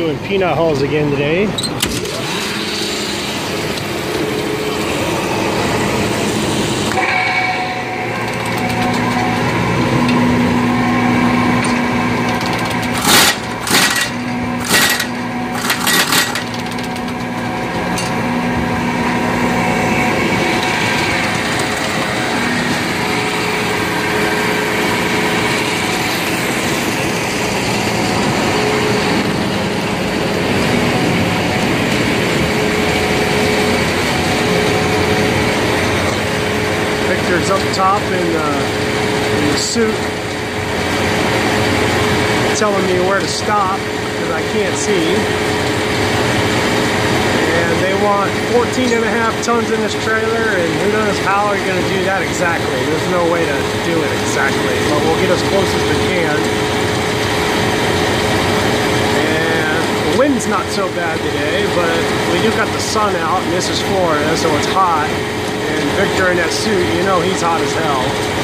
Doing peanut hauls again today. Victor's up top in, uh, in the suit telling me where to stop because I can't see. And they want 14 and a half tons in this trailer and who knows how are you going to do that exactly. There's no way to do it exactly, but we'll get as close as we can. And the wind's not so bad today, but we do got the sun out and this is Florida, so it's hot. And Victor in that suit, you know he's hot as hell.